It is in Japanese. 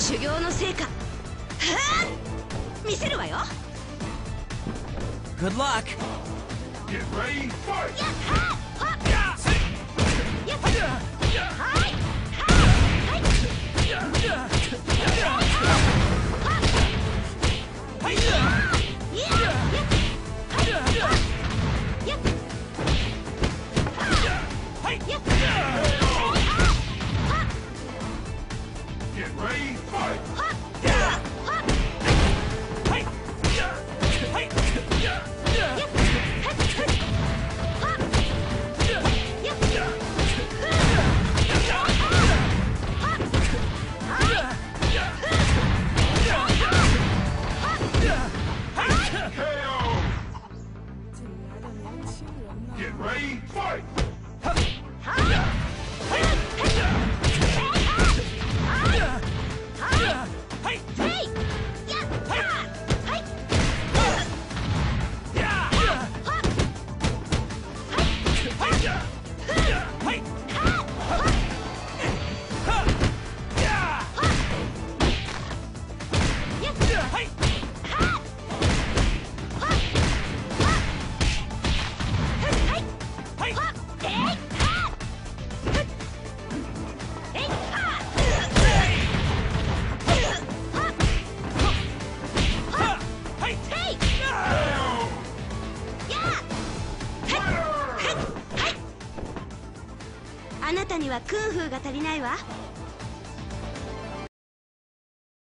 修行の成果はあ見せるわよ Good luck! Get ready, fight! Get ready, fight! あなたにはクンフーが足りないわ。